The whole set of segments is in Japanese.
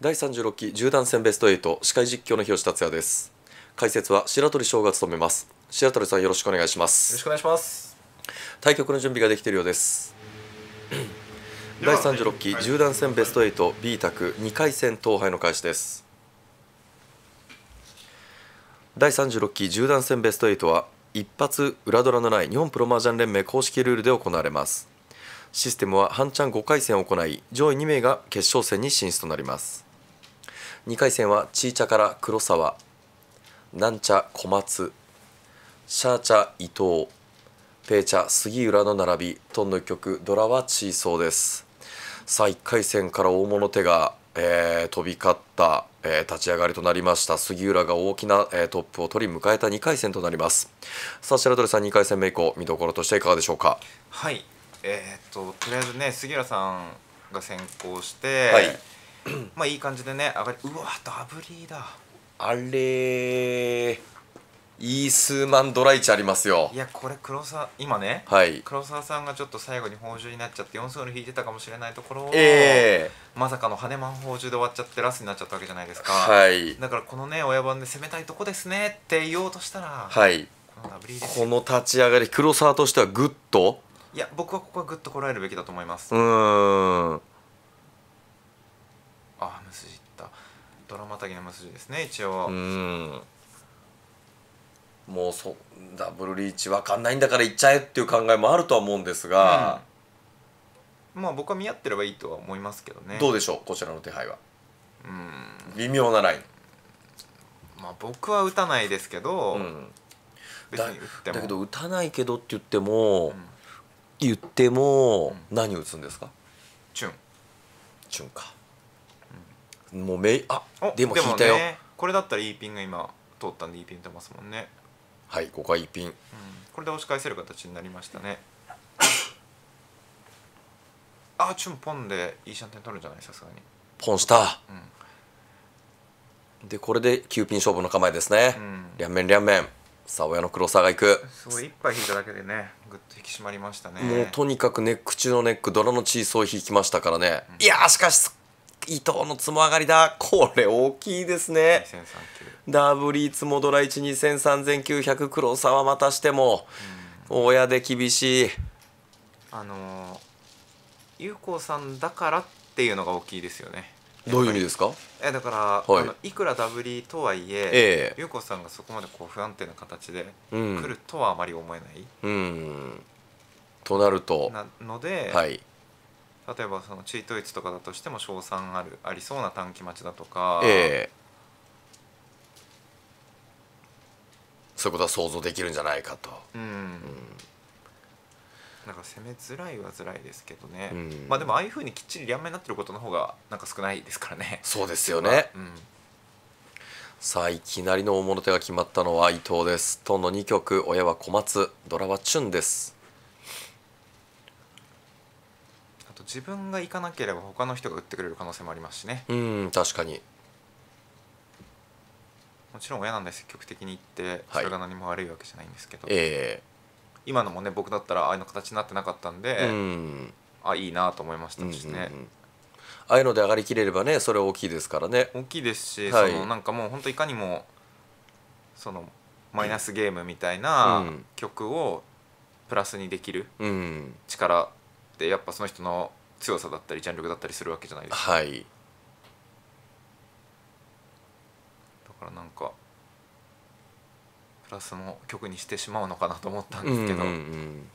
第36期10段戦ベスト8司会実況の日吉達也です。解説は白鳥翔が務めます。白鳥さんよろしくお願いしまよろすしくお願いします。対局の準備ができているようです。第36期10段戦ベスト 8B 卓2回戦統敗の開始です。第36期10段戦ベスト8は一発裏ドラのない日本プロ麻雀連盟公式ルールで行われますシステムは半チャン5回戦を行い上位2名が決勝戦に進出となります。2回戦はチーチャから黒沢なんちゃ小松シャーチャ伊藤ペーチャ杉浦の並びトンの一曲ドラはチーソーです。さあ1回戦から大物手が、えー飛び交った、えー立ち上がりとなりました。杉浦が大きな、えートップを取り迎えた2回戦となります。さあ白鳥さん2回戦目以降見どころとしていかがでしょうか？はい。えー、っととりあえずね杉浦さんが先行して、はい。まあいい感じでね上がりうわダブリーだ。あれーイースーマンドライチありますよ。いやこれ黒沢今ねはい。黒沢さんがちょっと最後に宝珠になっちゃって4層に引いてたかもしれないところを、えまさかの羽マン宝珠で終わっちゃってラスになっちゃったわけじゃないですか、ー、はい。だからこのね親番で攻めたいとこですねって言おうとしたら、はい。このダブリーですこの立ち上がり黒沢としてはグッといや僕はここはグッとこらえるべきだと思います、うーん。あ無筋いった。ドラマたぎの無筋ですね一応、うーん。もうそダブルリーチわかんないんだから行っちゃえっていう考えもあるとは思うんですが、まあ僕は見合ってればいいとは思いますけどね。どうでしょうこちらの手配は。うん。微妙なライン、まあ僕は打たないですけど、うん、別に打っても。だけど打たないけどって言っても、うん言っても、何打つんですか？チュン。チュンか、もうめいあおでも引いたよ、ね、これだったらいいピンが今通ったんでいいピン打てますもんね、はいここはいいピン。うん、これで押し返せる形になりましたね。あチュンポンでいいシャンテン取るんじゃないさすがに。ポンした。うん。でこれで9ピン勝負の構えですね、うん。両面両面さあ親の黒沢がいく、すごい一杯引いただけでねぐっと引き締まりましたね。もうとにかくネック中のネックドラのチーソーを引きましたからね、いやーしかし伊藤のつも上がりだ。これ大きいですね。2039ダブリーツモドラ120003900黒沢またしても親で厳しい。あのー有効さんだからっていうのが大きいですよねどういう意味ですか？えだから、はい。あのいくらダブリとはいえええ。優子さんがそこまでこう不安定な形でうん。来るとはあまり思えない、うん。となると。なので、はい。例えばそのチートイツとかだとしても賞賛あるありそうな短期待ちだとか、ええ。そういうことは想像できるんじゃないかと、うんなんか攻めづらいはづらいですけどね、うん。まあでもああいうふうにきっちり両面になってることの方がなんか少ないですからね。そうですよね。うん。さあいきなりの大物手が決まったのは伊藤です。トンの2曲親は小松。ドラはチュンです。あと自分が行かなければ他の人が打ってくれる可能性もありますしね。うん確かに。もちろん親なんで積極的に行ってはい。それが何も悪いわけじゃないんですけど、え今のもね僕だったらああいうの形になってなかったんで、えうん。あいいなと思いましたしね、うんうんうん。ああいうので上がりきれればねそれは大きいですからね。大きいですし、はい。そのなんかもう本当いかにもそのマイナスゲームみたいなうん。曲をプラスにできるうん。力ってやっぱその人の強さだったりジャン力だったりするわけじゃないですか。はい。だからなんかプラスの曲にしてしまうのかなと思ったんですけど、うんうんうん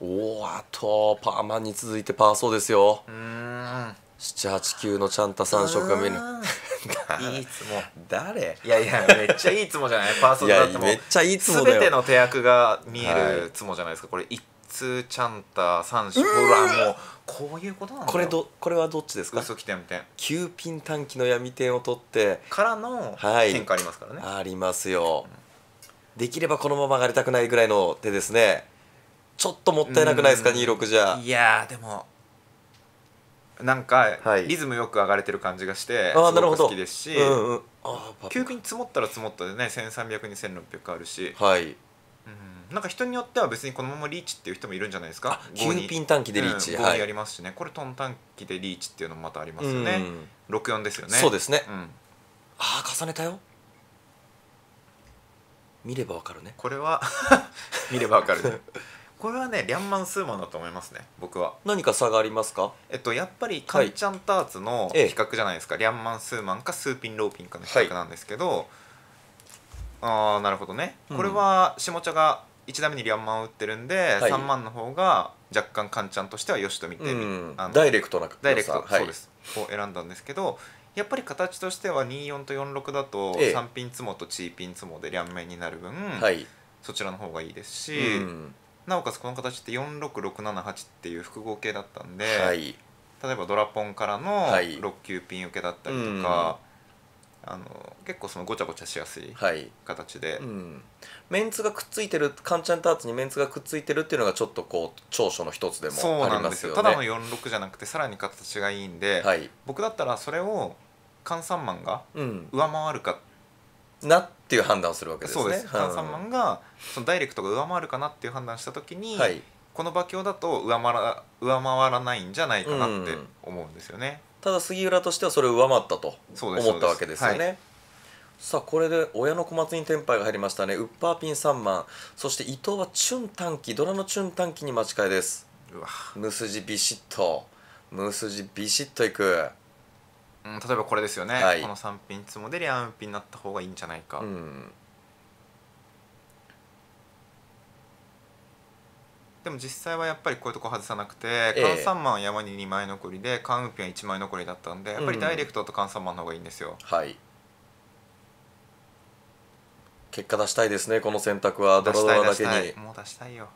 おおあとパーマンに続いてパーソーですよ。うーん。789のチャンタ3色が目に。いいつも。誰？いやいや。めっちゃいいつもじゃない？パーソいやナルだってもうめっちゃいいつもだよ。全ての手役が見えはいるつもじゃないですか。これ一通チャンタ三色ほらもうこういうことなんだよこれどこれはどっちですか？嘘来てみて9ピン短期の闇点を取って。からのはい変化ありますからね、ありますよ。できればこのまま上がりたくないぐらいの手ですね。ちょっともったいなくないですか？うん。26じゃ。いやーでもなんかはい。リズムよく上がれてる感じがしてあーなるほど。すごく好きですし、うんうん。あーパ9ピン積もったら積もったでね1300に1600あるし、はい。うん、なんか人によっては別にこのままリーチっていう人もいるんじゃないですか？あ9ピン短期でリーチ、うん、はい。5にありますしね。これトン短期でリーチっていうのもまたありますよね、64ですよね。そうですね。うん、ああ重ねたよ。見ればわかるね。これは 見ればわかるね。これはねリャンマンスーマンだと思いますね僕は。何か差がありますか？えっとやっぱりカンチャンターツの比ええ。較じゃないですか、リャンマンスーマンかスーピンローピンかの比較なんですけど、ああなるほどね、うん。これは下茶が1打目にリャンマンを打ってるんで、はい。3万の方が若干カンチャンとしてはよしと見て、うん。あのダイレクトなダイレクト、はい。そうです。を選んだんですけどやっぱり形としては24と46だとええ。3ピンツモとチーピンツモで両面になる分、はい、そちらの方がいいですし、うん。なおかつこの形って46678っていう複合形だったんで、はい。例えばドラポンからのはい。6級ピン受けだったりとか、あの結構そのごちゃごちゃしやすいはい。形で、うん、メンツがくっついてるカンチャンターツにメンツがくっついてるっていうのがちょっとこう長所の一つでそうもあなんでよりますすよ。ねただの46じゃなくてさらに形がいいんで、はい、僕だったらそれを換算マンがうん、上回るかなっていう判断をするわけですね。そうです。換算マンがそのダイレクトが上回るかなっていう判断した時に、はい。この馬鏡だと上回ら上回らないんじゃないかなって思うんですよね。ただ杉浦としてはそれを上回ったと思ったわけですよね、はい。さあこれで親の小松にテンパイが入りましたね。ウッパーピン3万。そして伊藤はチュン短期ドラのチュン短期に待ち替えです。うわ。ムスジビシッとムスジビシッといく。うん、例えばこれですよね、はい。この3ピンツモでリャンピンになった方がいいんじゃないか、うんでも実際はやっぱりこういうとこ外さなくて、ええ。換算マンは山に2枚残りでカンウーピンは1枚残りだったんでやっぱりダイレクトと換算マンの方がいいんですよ、はい。結果出したいですねこの選択は。ド出したい出ラドラだけに。もう出したいよ。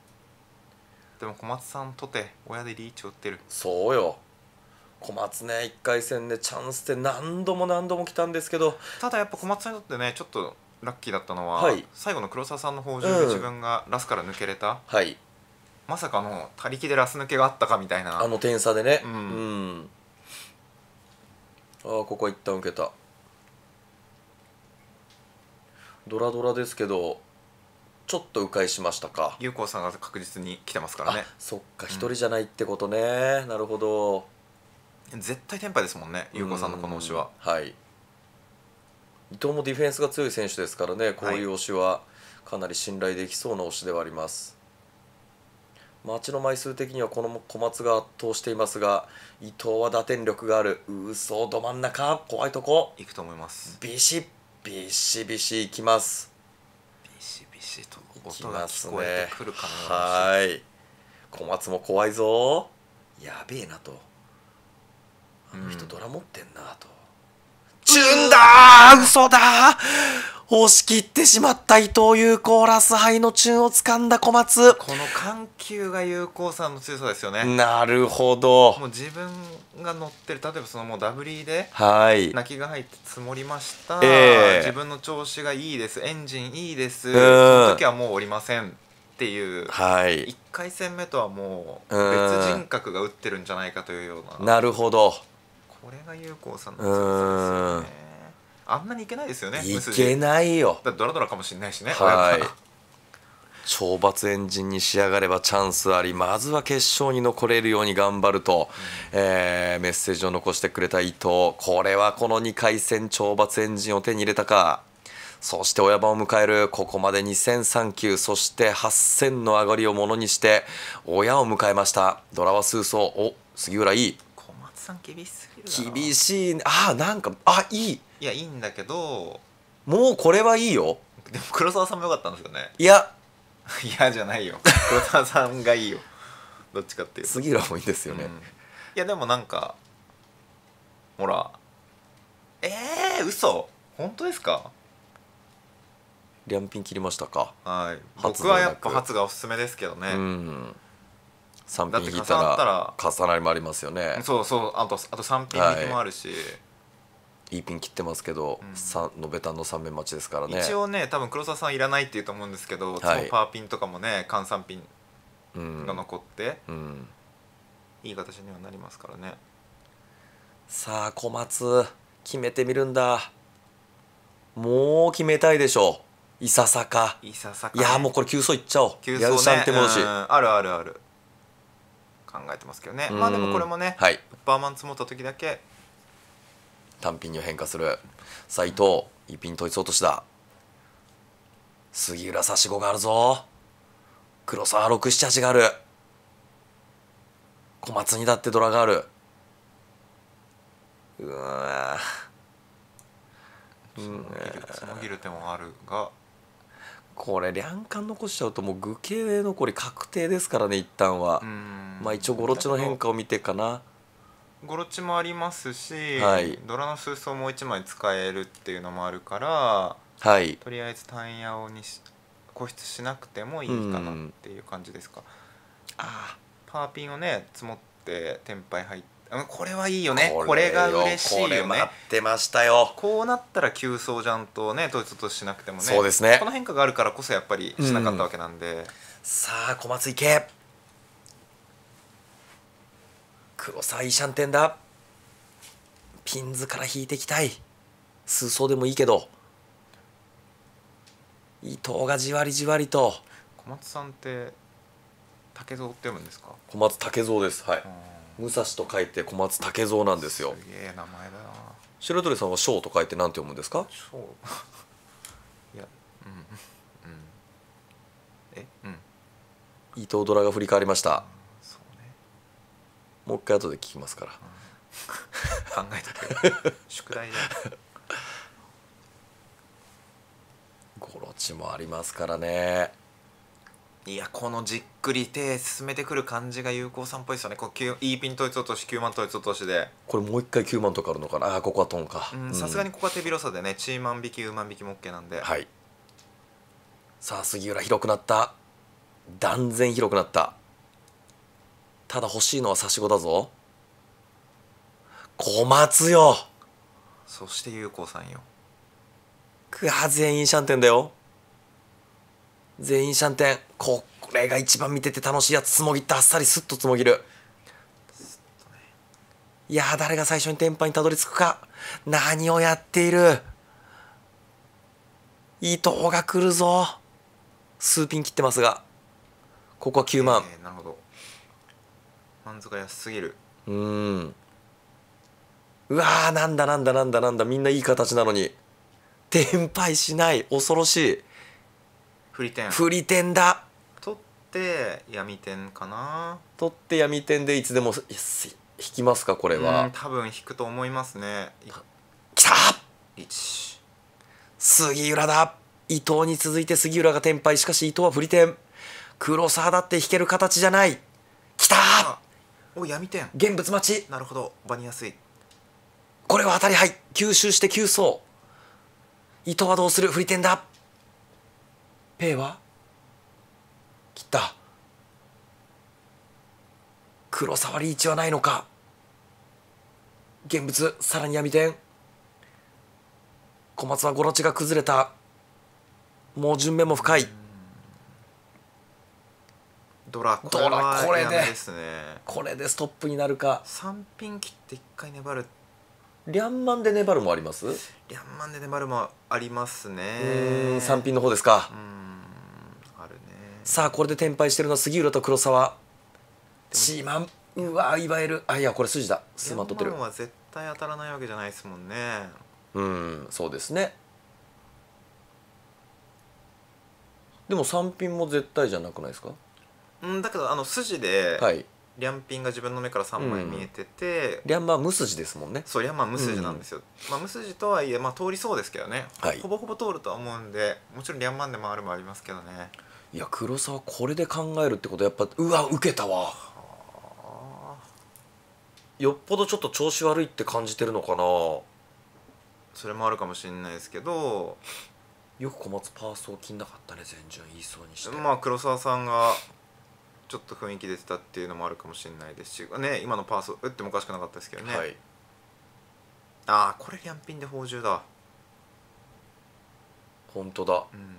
でも小松さんとて親でリーチを打ってる。そうよ。小松ね1回戦でチャンスで何度も何度も来たんですけど。ただやっぱ小松さんにとってねちょっとラッキーだったのは、はい。最後の黒沢さんの方中うん。で自分がラスから抜けれた、はいまさかの他力でラス抜けがあったかみたいな。あの点差でね。うん。うん。ああここは一旦受けた。ドラドラですけどちょっと迂回しましたか。有効さんが確実に来てますからね。あそっか。一人じゃないってことね、なるほど。絶対テンパイですもんね有効さんのこの押しは。うん。はい。伊藤もディフェンスが強い選手ですからね。こういう押しはかなり信頼できそうな押しではあります。待ちの枚数的にはこの小松が圧倒していますが伊藤は打点力がある。うそど真ん中。怖いとこ。いくと思います。ビシッビシビシいきます。ビシビシと音がますね聞こえてくるかなはい。小松も怖いぞ。やべえなと。あの人うんドラ持ってんなと、チュンだー。嘘だー押し切ってしまった伊藤優コーラス杯のチュンを掴んだ小松。この緩急が有効さんの強さですよね、なるほど。もう自分が乗ってる例えばそのもうダブリーではい。泣きが入って積もりました、ええ。自分の調子がいいです。エンジンいいです、ん。その時はもう降りませんっていう。はい。1回戦目とはもううん別人格が打ってるんじゃないかというような。なるほど。これが有効さんの強さですよねあんなにいけないですよねいけないよ。だドラドラかもしれないしねはい。懲罰エンジンに仕上がればチャンスありまずは決勝に残れるように頑張ると、えーメッセージを残してくれた伊藤。これはこの2回戦懲罰エンジンを手に入れたか。そして親番を迎えるここまで2003球そして8000の上がりをものにして親を迎えました。ドラは数走お杉浦いい。小松さん厳しすぎる厳しい。あなんかあいいいやいいんだけどもうこれはいいよ。でも黒沢さんも良かったんですよね。いや。嫌じゃないよ。黒沢さんがいいよ。どっちかっていうと。杉浦もいいですよね、うん。いやでもなんかほらえー、嘘。本当ですか？両ピン切りましたか？はい。初僕はやっぱ初がおすすめですけどね、うん。3だって重ピン引いたなったらら重なりもありますよね。そうそう。あとあと3ピン引きもあるし、いいピン切ってますけど、うん。さのべたんの3面待ちですからね。一応ね多分黒沢さんいらないって言うと思うんですけど、はい。パーピンとかもね換算ピンうん。が残って、うん、いい形にはなりますからね。さあ小松決めてみるんだ。もう決めたいでしょいささかいささかいやもうこれ急走いっちゃおう。急走ね。ヤウシャンテ戻しうん。あるあるある。考えてますけどね。まあでもこれもね、はい。ウッパーマン積もった時だけ単品に変化する。斎藤一品統一落としだ杉浦差し子があるぞ。黒沢678がある。小松にだってドラがある。うわつもぎる手もあるが。これ両感残しちゃうともう具形残り確定ですからね一旦は。う、ん。まあ一応ゴロチの変化を見てかなゴロチもありますし、はい。ドラの数層もう1枚使えるっていうのもあるからはい。とりあえず単ヤオにし固執しなくてもいいかなっていう感じですか、あパーピンをね積もってテンパイ入ってうんこれはいいよね。これが嬉しいよこれね待ってましたよ。こうなったら急走ジャンとね統一としなくてもね。そうですね。この変化があるからこそやっぱりしなかったわけなんで、さあ小松行け黒沢いいシャンテンだ。ピンズから引いていきたい。数層でもいいけど。伊藤がじわりじわりと。小松さんって竹蔵って読むんですか？小松竹蔵ですはい。うん。武蔵と書いて小松竹蔵なんですよ。すげえ名前だな。白鳥さんは翔と書いて何て読むんですか？そう いやうんうん。えうん。伊藤ドラが振り返りました。そうねもう一回後で聞きますから。考えとけ宿題じゴロチもありますからね。いやこのじっくり手進めてくる感じが有効さんっぽいですよね。こう9 E ピン統一落とし9万統一落としで。これもう一回9万とかあるのかな？あーここはトンかうんさすがにここは手広さでねチーマン引きウーマン引きも OK なんで、はい。さあ杉浦広くなった。断然広くなったただ欲しいのは差し子だぞ。小松よ。そして有効さんよ。くわ全員シャンテンだよ。全員シャンテン。これが一番見てて楽しいやつつもぎってあっさりスッとつもぎる。いやー誰が最初に天パにたどり着くか。何をやっている。伊藤が来るぞ。数ピン切ってますが。ここは9万、えーなるほどマンズが安すぎる。うーん。うわーなんだなんだなんだなんだ。みんないい形なのに。天敗しない。恐ろしい。振り点。振り点だ。取って闇点かな。取って闇点でいつでも引きますかこれうんは多分引くと思いますね。いきた！杉浦だ。伊藤に続いて杉浦が天敗しかし伊藤は振り点。黒沢だって引ける形じゃない。きた！あお闇点現物待ち。なるほど。場にやすいこれは当たり牌吸収して急走。伊藤はどうする？振り点だ。ペイは？切った。黒沢リーチはないのか。現物さらに闇点小松はゴロチが崩れた。もう順目も深いドラこれはこれですね。これでストップになるか。3ピン切って1回粘る。リャンマンで粘るもあります？うリャンマンで粘るもありますね。ーん3ピンの方ですか。うーんあるね。さあこれで転敗してるのは杉浦と黒沢。チーマンうわいわゆる。あいやこれ筋だ。数万取ってる。リャンマンは絶対当たらないわけじゃないですもんね。うんそうですね。でも3ピンも絶対じゃなくないですか？うんだけどあの筋で、はい。リャンピンが自分の目から3枚見えてて、リャンマン無筋ですもんね。そうリャンマン無筋なんですよ、まあ無筋とはいえまあ通りそうですけどね、はい。ほぼほぼ通るとは思うんでもちろんリャンマンで回るもありますけどね。いや黒沢これで考えるってことはやっぱうわ受けたわ。あ。よっぽどちょっと調子悪いって感じてるのかな。それもあるかもしれないですけど。よく小松パーソー切んなかったね全順。言いそうにして、まあ黒沢さんがちょっと雰囲気出てたっていうのもあるかもしれないですしね今のパーソ打ってもおかしくなかったですけどね、はい。ああこれリャンピンで宝珠だ。本当だ。うん。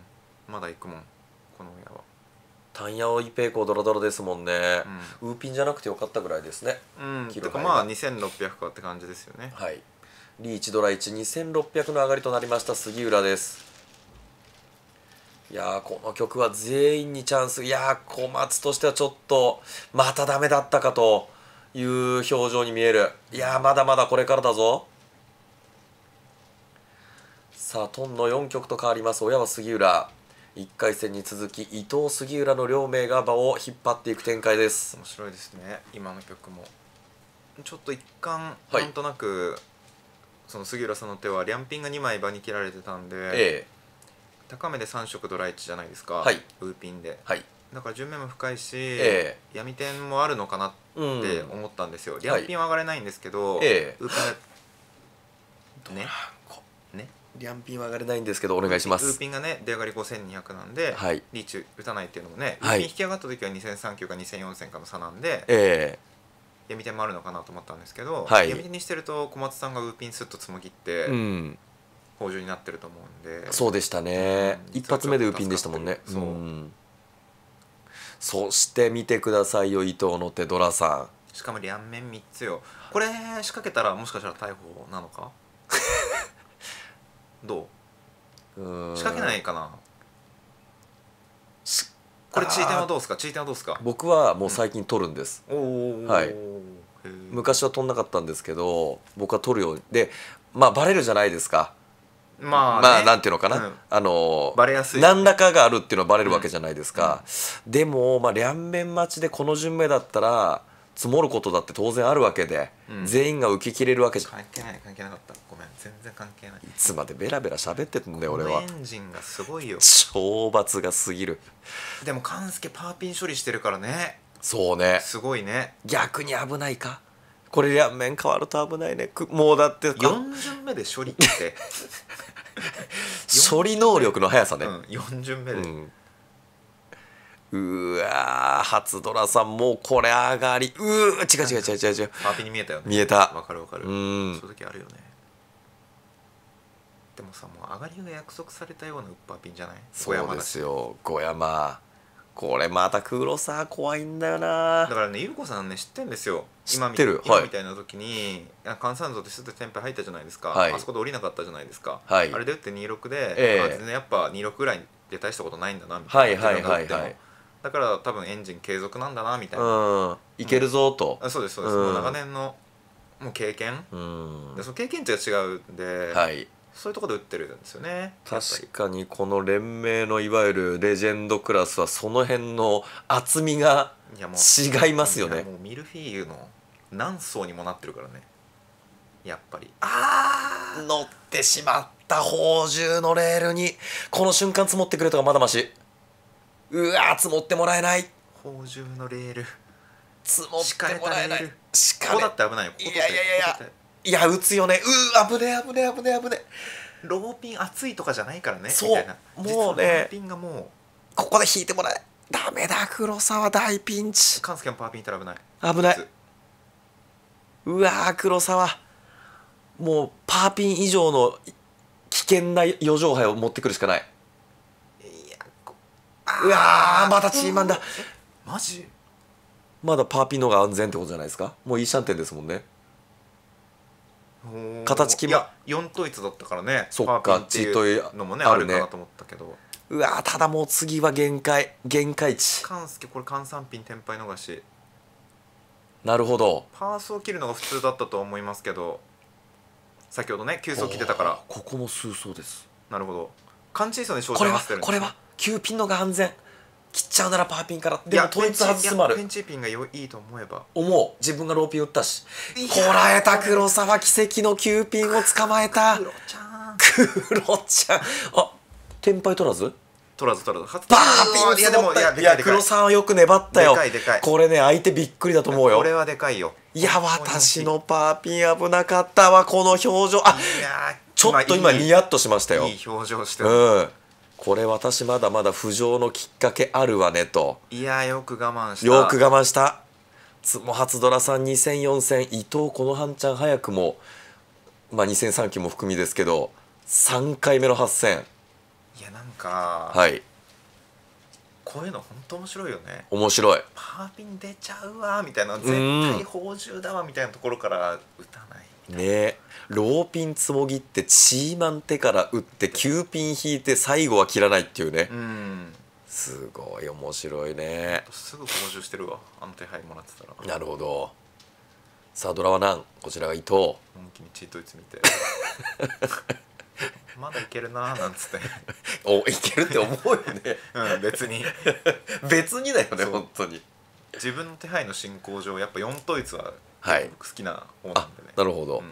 まだ行くもんこの親は。タンヤオイペイコドラドラですもんね、ウーピンじゃなくてよかったぐらいですね。うん、てかまあ2600かって感じですよね。はい。リーチドラ12600の上がりとなりました。杉浦ですいやーこの曲は全員にチャンス。いやー小松としてはちょっとまたダメだったかという表情に見える。いやーまだまだこれからだぞ。さあトンの4曲と変わります。親は杉浦。1回戦に続き伊藤杉浦の両名が場を引っ張っていく展開です。面白いですね。今の曲も。ちょっと一貫はい。なんとなく、その杉浦さんの手はリャンピンが2枚場に切られてたんで、ええ高めで3色ドライチじゃないですか、はい。ウーピンで。はい。だから順目も深いし、え闇点もあるのかなっうん。て思ったんですよ、リャンピンは上がれないんですけど、ええ。ウーピンがね？ね？リャンピンは上がれないんですけどお願いしまウーすピンがね出上がり5200なんで、はい。リーチ打たないっていうのもね、はい。ウーピン引き上がった時は2003級か2004戦かの差なんでえ闇点もあるのかなと思ったんですけど、はい。闇点にしてると小松さんがウーピンスッとつもぎってえうん豊穣になってると思うんで。そうでしたね。うん。一発目でウーピンでしたもんね。そうそうん。そして見てくださいよ伊藤の手ドラさしかも両面3つよ。これ仕掛けたらもしかしたら逮捕なのか？どんう仕掛けないかな？しこれチーテンはあどうですか？チーテンはどうですか？僕はもう最近取るんです、おおはい。昔は取んなかったんですけど僕は取るように。でまあバレるじゃないですかまあ、ね、まあなんていうのかな、うん。あのバレやすい。何らかがあるっていうのはバレるわけじゃないですか、でもまあ両面待ちでこの順目だったら積もることだって当然あるわけで、うん。全員が受け切れるわけじゃ関係ない関係なかった。ごめん全然関係ない。いつまでベラベラ喋ってんだよ俺は。エンジンがすごいよ。懲罰が過ぎる。でも勘介パーピン処理してるからね。そうね。すごいね。逆に危ないか？これ両面変わると危ないね。くもうだってか。4巡目で処理って。処理能力の速さね、うん4巡目で、うん。わー初ドラさんもうこれ上がり。うー違う違う違う違う違う。パーピンに見えたよね。見えた。わかるわかる。うん。そういう時あるよね。でもさもう上がりが約束されたようなウッパーピンじゃない？そうですよ。小山これまた黒さ怖いんだよな。だからねゆうこさんね知ってんですよ。知今みってる？はい。今みたいな時にあ関山像でスッとテンペ入ったじゃないですか、はい。あそこで降りなかったじゃないですか、はい。あれで打って26で、ええ。あ全然やっぱ26ぐらいで大したことないんだなみたいなはいはいはいだから多分エンジン継続なんだなみたいな、うん。いけるぞと。あそうですそうです、長年のもう経験。うん。でその経験値が違うんで、はいそういうところで打ってるんですよね。確りかにこの連盟のいわゆるレジェンドクラスはその辺の厚みが違いますよね。もうミルフィーユの何層にもなってるからね。やっぱり。あ乗ってしまった宝珠のレールにこの瞬間積もってくれたがまだましうわ積もってもらえない。宝珠のレール。積もってもらえない。しかここだって危ないよ。いやいやいやいやいや打つよね。うー危ねえ危ねえ危ねえ危ねえ。ローピン熱いとかじゃないからねそう。もうね。ピンがもここで引いてもらえダメだ黒沢大ピンチ。うカンスケのパーピンいたら危ない。危ない。うわー黒沢。もうパーピン以上の危険な余剰杯を持ってくるしかない。いやこうわーまたチーマンだ。マジ？まだパーピンの方が安全ってことじゃないですか。もういいシャンテンですもんね形決まいや4統一だったからね。そっかっていうのもねあるかなと思ったけど。うわーただもう次は限界。限界値。カンスケこれ換算ピン天敗逃し。なるほど。パースを切るのが普通だったと思いますけど。先ほどね急走切ってたから。ここも数層です。なるほど。勘違いそうに生じこれはこれは9ピンのが安全切っちゃうならパーピンから。でも統一外すまる。ペンチピンがよいいと思えば。思う。自分がローピン打ったし。こらえた黒沢奇跡の9ピンを捕まえた。クロちゃん。黒ちゃん。あ天敗取らず？取らず取らず。初パーピンいやでもいやでいや黒沢はよく粘ったよ。でかいでかい。これね相手びっくりだと思うよ。これはでかいよ。いや私のパーピン危なかったわこの表情。あちょっと今ニヤッとしましたよ。いい表情してる、うんこれ私まだまだ浮上のきっかけあるわねと。いやーよく我慢した。よく我慢した。つも初ドラさん2戦4戦伊藤この半ちゃん早くもまあ2戦3期も含みですけど3回目の8戦いやなんか、はい。こういうの本当面白いよね。面白い。パーピン出ちゃうわみたいな絶ん。対宝珠だわみたいなところから打たないねローピンつもぎってチーマン手から打って9ピン引いて最後は切らないっていうね。うんすごい面白いね。すぐ補充してるわ。あの手配もらってたら。なるほど。さあドラは何こちらが伊藤。本気にチートイツ見て。まだいけるなーなんつって。おいけるって思うよね。うん別に。別にだよね本当に。自分の手配の進行上やっぱ4統一はは好きな方なあんでね、なるほど、うん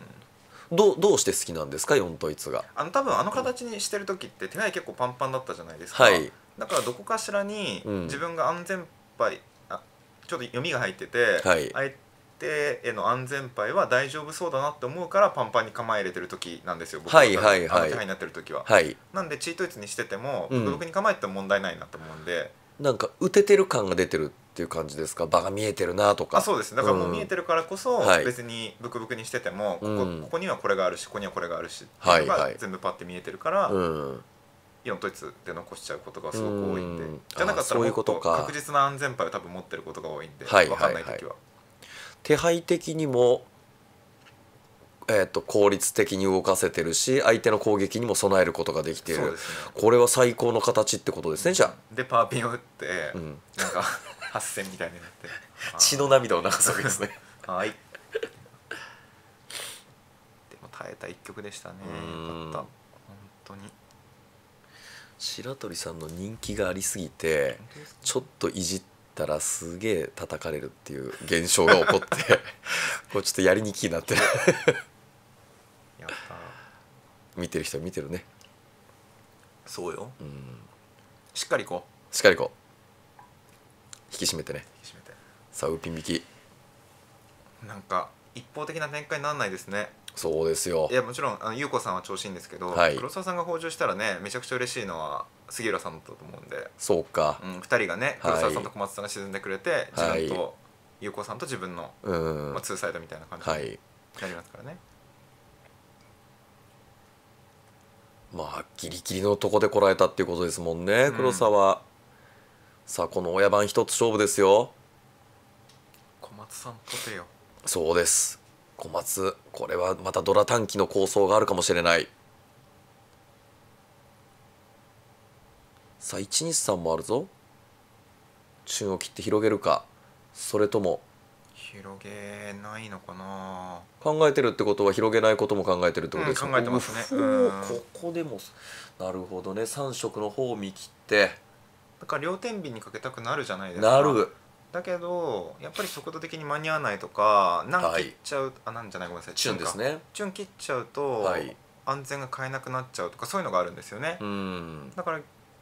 どうどうして好きなんですか四統一が？あの多分あの形にしてる時って手配結構パンパンだったじゃないですか、はい。だからどこかしらにうん。自分が安全牌、あちょっと読みが入ってて、はい。相手への安全牌は大丈夫そうだなって思うからパンパンに構え入れてる時なんですよ僕は。いはいはい。あの手配になってる時は、はい。なんでチートイツにしててもうん。ブクブクに構えても問題ないなと思うんで、なんか打ててる感が出てるっていう感じですか？場が見えてるなとか。あそうです。だからもう見えてるからこそ、はい。別にブクブクにしててもここ,、うん。ここにはこれがあるしここにはこれがあるしっていうのがはいはい。全部パッて見えてるから、うん。4統一で残しちゃうことがすごく多いんで。うん。じゃなかったらあそういうもっとことか確実な安全牌を多分持ってることが多いんで、はい分かんない。時は、手配的にもえー、と効率的に動かせてるし相手の攻撃にも備えることができている。そうですね。これは最高の形ってことですねじゃでパーピンを打って、あ、うん、なんか8戦みたいになって。血の涙を流すわけですね。はい。でも耐えた一曲でしたね。うん。よかった。本当に。白鳥さんの人気がありすぎてちょっといじったらすげえ叩かれるっていう現象が起こって これちょっとやりにきになって。るやった。見てる人は見てるね、そうよ。うん、しっかりこしっかりこう引き締めてね。う引き締めて。さあウーピン引き。なんか一方的な展開にならないですね。そうですよ。いやもちろんあの優子さんは調子いいんですけど、はい。黒沢さんが北上したらねめちゃくちゃ嬉しいのは杉浦さんだったと思うんで、そうか。うん、2人がねはい。黒沢さんと小松さんが沈んでくれて、はい。自分と優子さんと自分の、うん。まあ、ツーサイドみたいな感じにはい。なりますからね、まあギリギリのとこでこらえたっていうことですもんねうん。黒沢、さあこの親番一つ勝負ですよ。小松さんとてよ。そうです。小松これはまたドラ短期の構想があるかもしれない。さあ123もあるぞ。旬を切って広げるか。それとも広げないのかな。考えてるってことは広げないことも考えてるってことですか、うん考えてますね。ここでもなるほどね。3色の方を見切ってだから両天秤にかけたくなるじゃないですか。なる。だけどやっぱり速度的に間に合わないとか何はい。切っちゃう、あなんじゃないごめんなさい。旬ですね。チュン切っちゃうと、はい。安全が買えなくなっちゃうとかそういうのがあるんですよね、うん。だから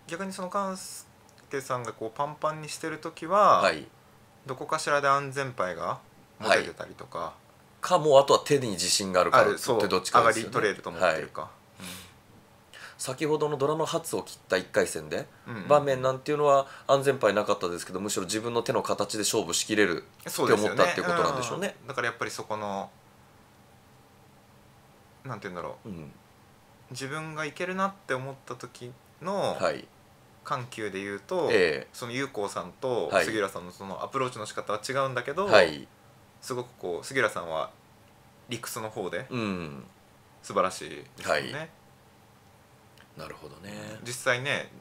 逆にその勘介さんがこうパンパンにしてる時は、はい。どこかしらで安全牌が持ててたりとか、かもうあとは手に自信があるかあるそう。ってどっちか上がですよね。り取れると思ってるか、先ほどのドラの初を切った1回戦で、場面なんていうのは安全牌なかったですけどむしろ自分の手の形で勝負しきれるって思ったっていうことなんでしょうね。ん。だからやっぱりそこのなんて言うんだろう。うん。自分がいけるなって思った時のはい。緩急で言うと、えその優子さんとはい。杉浦さんのそのアプローチの仕方は違うんだけど、えはい。すごくこう杉浦さんは理屈の方でうん。素晴らしいですよね、はいなるほどね。実際ね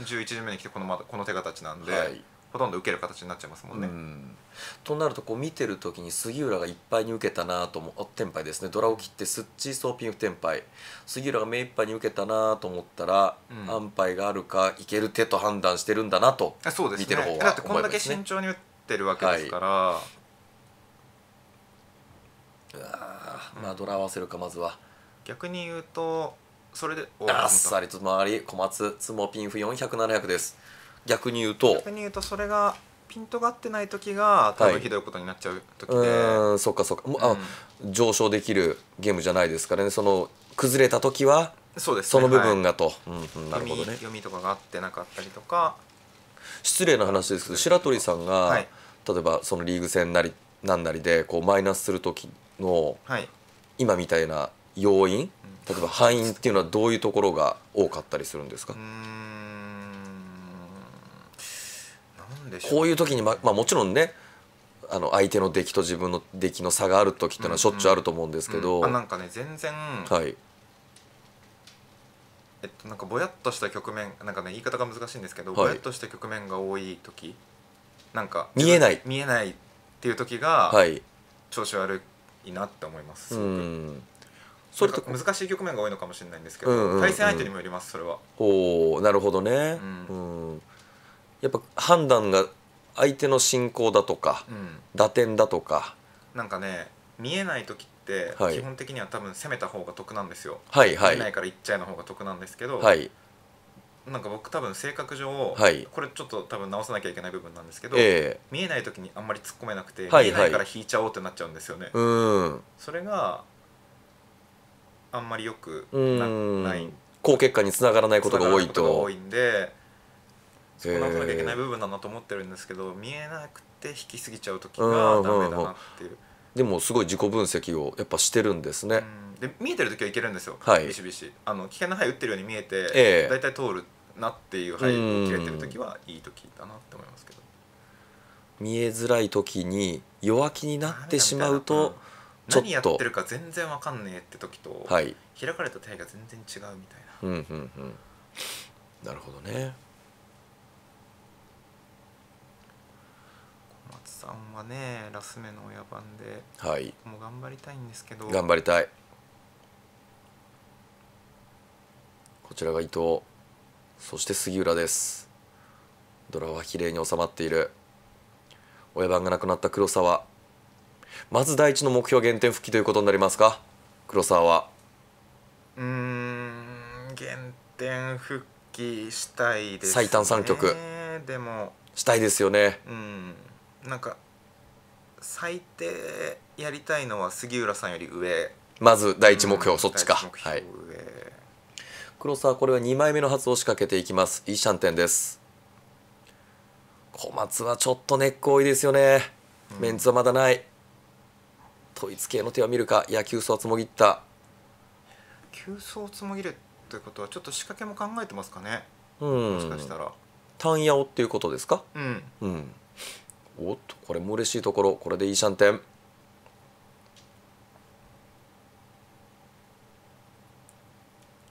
11時目に来てこのまだこの手形なんで、はい。ほとんど受ける形になっちゃいますもんね、うん。となるとこう見てる時に杉浦がいっぱいに受けたなと思うテンパイですね。ドラを切ってスッチーソーピンフテンパイ杉浦が目いっぱいに受けたなと思ったら、うん。安牌があるかいける手と判断してるんだなとあそうですね。見てる方はだってこんだけ慎重に打ってるわけですから、うわーまあドラ合わせるかまずは。逆に言うとそれでおあっさりと回り小松つもピンフ400700です。逆に言うと逆に言うとそれがピントが合ってない時が多はい。分ひどいことになっちゃう時うで、ーんそっかそっか。もうあ、上昇できるゲームじゃないですからね。その崩れた時はそうですね。その部はい分がと、うんうん、なるほどね。読みとかが合ってなかったりとか。失礼な話ですけど白鳥さんが、はい。例えばそのリーグ戦なりなんなりでこうマイナスする時のはい。今みたいな要因例えば敗因っていうのはどういうところが多かったりするんですか？こういう時にま、まあ、もちろんねあの相手の出来と自分の出来の差がある時っていうのはしょっちゅうあると思うんですけど、うん。あなんかね全然、はい。えっとなんかぼやっとした局面なんかね言い方が難しいんですけど、はい。ぼやっとした局面が多い時なんか見えない。見えないっていう時が、はい。調子悪いなって思いますすうごく。んそれと難しい局面が多いのかもしれないんですけど、うんうんうん。対戦相手にもよりますそれは。おおなるほどね、ううん。やっぱ判断が相手の進行だとかうん。打点だとか。なんかね見えない時ってはい。基本的には多分攻めた方が得なんですよ、はいは見えないいから行っちゃいの方が得なんですけど、はい。なんか僕多分性格上、はい。これちょっと多分直さなきゃいけない部分なんですけど、え見えない時にあんまり突っ込めなくて、はい見えないから引いちゃおうってなっちゃうんですよね、えうん。それがあんまりよくうない。好結果につながらないことが多いことが多と。いんでそこ直さなきゃいけない部分だなと思ってるんですけど見えなくて引きすぎちゃう時うんがダメだなっていう、でもすごい自己分析をやっぱしてるんですね、うん。で見えてる時はいけるんですよ、はい。ビシビシ。あの危険な範囲打ってるように見えて、ええ。大体通るなっていう範囲を切れてる時はいい時だなって思いますけど見えづらい時に弱気になってしまうと何やってるか全然わかんねえって時と、はい。開かれた手が全然違うみたいな。うんうんうん。なるほどね。小松さんはねラス目の親番ではい。もう頑張りたいんですけど。頑張りたい。こちらが伊藤。そして杉浦です。ドラは綺麗に収まっている。親番がなくなった黒沢まず第一の目標減点復帰ということになりますか？黒沢は。うーん減点復帰したいですね。最短三局でも。したいですよね。うん。なんか最低やりたいのは杉浦さんより上。まず第一目標、うんそっちか。はい。上。黒沢これは2枚目の発を仕掛けていきます。いいシャンテンです。小松はちょっと根っこ多いですよね、うん。メンツはまだない統一系の手は見るか？野球層はつもぎった。急走つもぎれってことはちょっと仕掛けも考えてますかね、うん。もしかしたら。単ヤオっていうことですか？うん。うん。おっとこれも嬉しいところ。これでいいシャンテン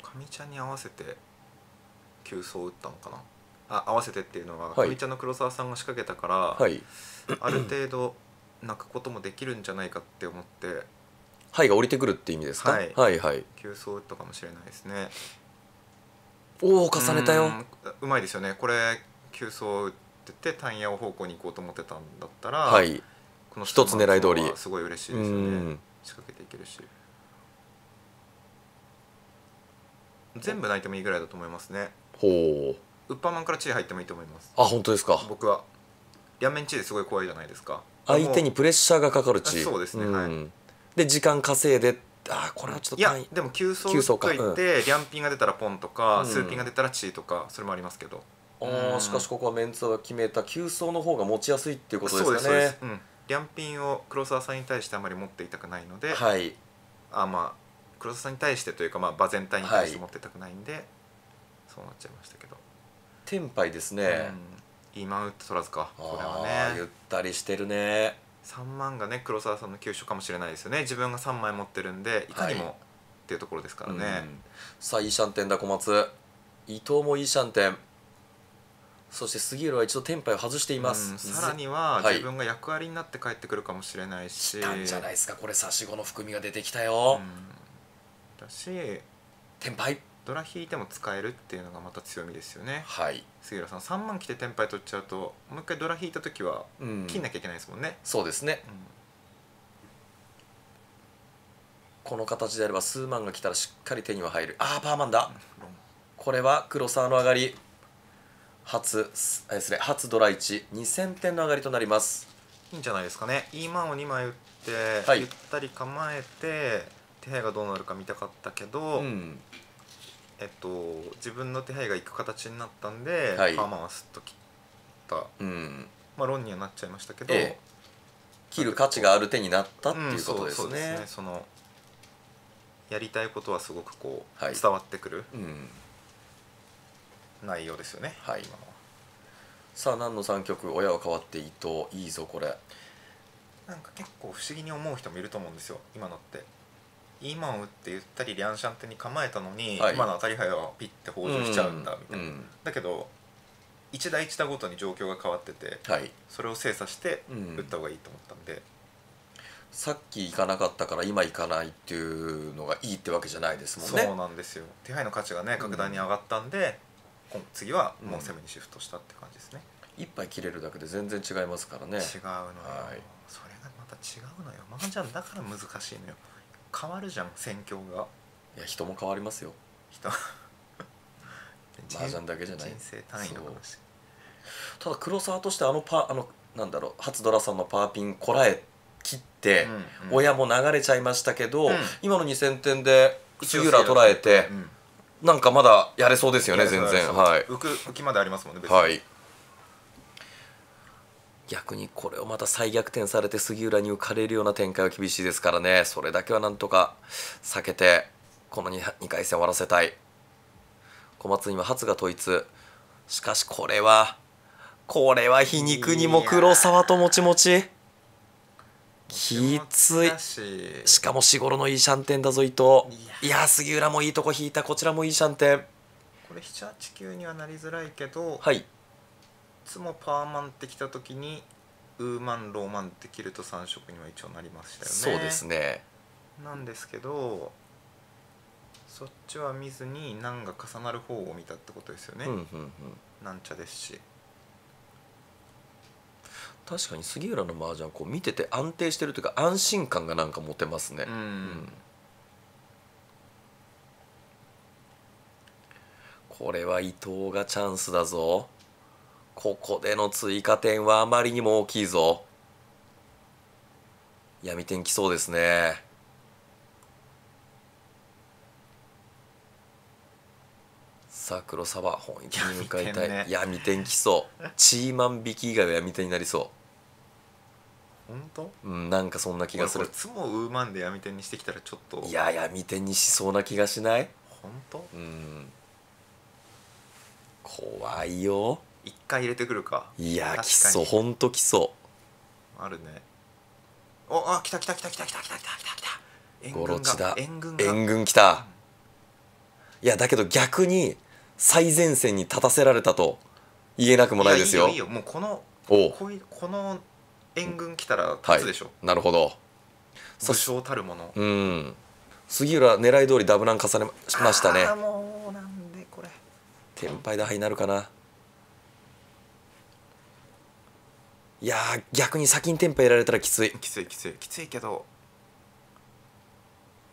上茶に合わせて急走打ったのかな？あ合わせてっていうのは、はい。上茶の黒沢さんが仕掛けたから、はい。ある程度泣くこともできるんじゃないかって思って。はいが降りてくるって意味ですか、はい。はいはい。急走打ったかもしれないですね。おお重ねたよ。うまいですよね。これ急走打ってて単ヤオ方向に行こうと思ってたんだったら、はい。この一つ狙い通り。はすごい嬉しいうですよん。ね仕掛けていけるし。全部泣いてもいいぐらいだと思いますね。ほう。ウッパーマンからチー入ってもいいと思います。あ本当ですか？僕は。両面チーですごい怖いじゃないですか相手にもプレッシャーがかかるチーそうですねはい。んで時間稼いであーこれはちょっういやでも急走急走か。打っといて、リャンピンが出たらポンとか、うん。スーピンが出たらチーとかそれもありますけど。あしかしここはメンツは決めた急走の方が持ちやすいっていうことですかそうですそうです。ね、うん、リャンピンを黒沢さんに対してあまり持っていたくないので、はい。あまあ黒沢さんに対してというか、まあ、場全体に対して持っていたくないんで、そうなっちゃいましたけど、テンパイですね、うん、今打って取らずかこれはね。ゆったりしてるね。3万がね黒沢さんの急所かもしれないですよね。自分が3枚持ってるんでいかにも、はい。っていうところですからね、うんさあいいシャンテンだ小松。伊藤もいいシャンテン。そして杉浦は一度テンパイを外しています、うんさらにははい。自分が役割になって帰ってくるかもしれないし、来たんじゃないですか。これ差し子の含みが出てきたうよ、ん。だしテンパイドラ引いても使えるっていうのがまた強みですよね。はい、杉浦さん3万来てテンパイ取っちゃうともう一回ドラ引いた時はうん。切んなきゃいけないですもんね、そうですね。うん。この形であれば数万が来たらしっかり手には入る。ああパーマンだ。これは黒沢の上がり。初すあ失礼初ドラ1 2000点の上がりとなります。いいんじゃないですかね。E マンを2枚打って、はい。ゆったり構えて手配がどうなるか見たかったけど、うんえっと、自分の手配がいく形になったんで、はい。パーマンはすっと切った、うん。まあ、ロンにはなっちゃいましたけど、ええ。切る価値がある手になったっていうことですうんそうそうね。そのやりたいことはすごくこう、はい。伝わってくるうん。内容ですよね、はい。今のは。さあ何の3曲親は変わって伊藤いいぞこれ。なんか結構不思議に思う人もいると思うんですよ今のって今を打って言ったりリャンシャンテに構えたのに、はい。今の当たり早はピッて北上しちゃうんだみたいな、うんだけど一打一打ごとに状況が変わっててはい。それを精査してうん。打った方がいいと思ったんで、さっき行かなかったから今行かないっていうのがいいってわけじゃないですもんね。そうなんですよ。手配の価値がね格段に上がったんで、今次はもう攻めにシフトしたって感じですね、一杯切れるだけで全然違いますからね。違うのよ、はい。それがまた違うのよ。麻雀だから難しいのよ変わるじゃん戦況が。いや人も変わりますよ。人。麻雀だけじゃない。人生単位の話。ただ黒沢としてあのパあのなんだろう初ドラさんのパーピンこらえ切って、うんうん。親も流れちゃいましたけど、うん。今の2000点で杉浦捉えて、うん。なんかまだやれそうですよね全や然はい。浮く浮きまでありますもんね別に。はい逆にこれをまた再逆転されて杉浦に浮かれるような展開は厳しいですからね。それだけはなんとか避けてこの 2, 2回戦終わらせたい。小松には初が統一。しかしこれはこれは皮肉にも黒沢ともちもち。きついだし。しかもしごろのいいシャンテンだぞ伊藤。いや。杉浦もいいとこ引いた。こちらもいいシャンテン。これ789にはなりづらいけど、はいいつもパーマンってきた時にウーマンローマンって切ると3色には一応なりましたよね。そうですね。なんですけどそっちは見ずに難が重なる方を見たってことですよね、うんうんうん。なんちゃですし。確かに杉浦の麻雀こう見てて安定してるというか安心感がなんか持てますね、うん、うん。これは伊藤がチャンスだぞここでの追加点はあまりにも大きいぞ。闇点きそうですね。さあ黒沢本一に向かいたい。ね。闇点きそう。チーマン引き以外は闇点になりそ本当？ううんなんかそんな気がする。いつもウーマンで闇点にしてきたらちょっと。いや闇点にしそうな気がしない？本当？うん。怖いよ一回入れてくるか。いや確かに。来そうほんと来そ。あるね。おあ来た来た来た来た来た来た来た来た。来た援軍が援軍が。援軍来た。いやだけど逆に最前線に立たせられたと言えなくもないですよ。いやいいよもうこのおう。こういうこの援軍来たらはい。立つでしょ、なるほど。そ武将たるもの。うん。杉浦狙い通りダブラン重ねましたね。もうなんでこれ。テンパイ打破になるかないやー逆に先にテンパイやられたらきつい。きついきつい。きついけど。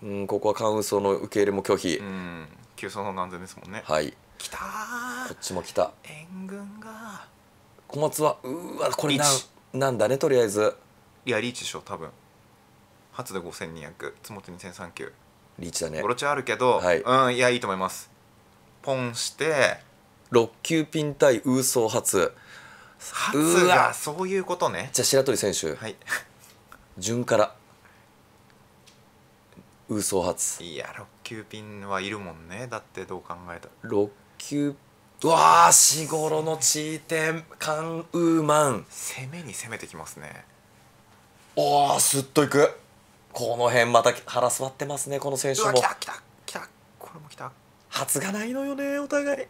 うんここはカウンソーの受け入れも拒否、うん。急走の何千ですもんね。はい。来たこーっちも来た。援軍が。小松はうーわこれななんだねとりあえず。いやリーチでしょ多分。初で5200つもって2039リーチだね。ゴロチあるけど、はい。うんいやいいと思います。ポンして。6級ピン対ウーソー初初うわ。がそういうことね。じゃあ白鳥選手、はい。順から。ウーソー初いや6級ピンはいるもんね。だってどう考えたら。6級うわーしごろのチーテン。カンウーマン攻めに攻めてきますね。おーすっといく。この辺また腹座ってますねこの選手も。来た来た来た。これも来た。初がないのよねお互い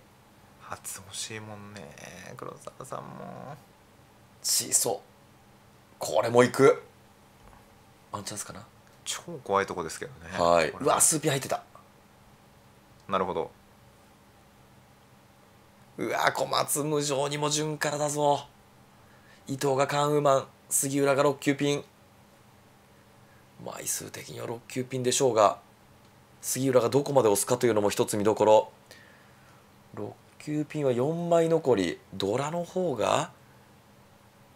初欲しいもんね。黒沢さんも。チーソこれもいく。ワンチャンスかな。超怖いとこですけどね。はい。これうわスーピー入ってた。なるほど。うわ小松無情にも順からだぞ。伊藤がカンウーマン。杉浦が6級ピン。枚数的には6級ピンでしょうが杉浦がどこまで押すかというのも一つ見どころ。6級ピンは4枚残り。ドラの方が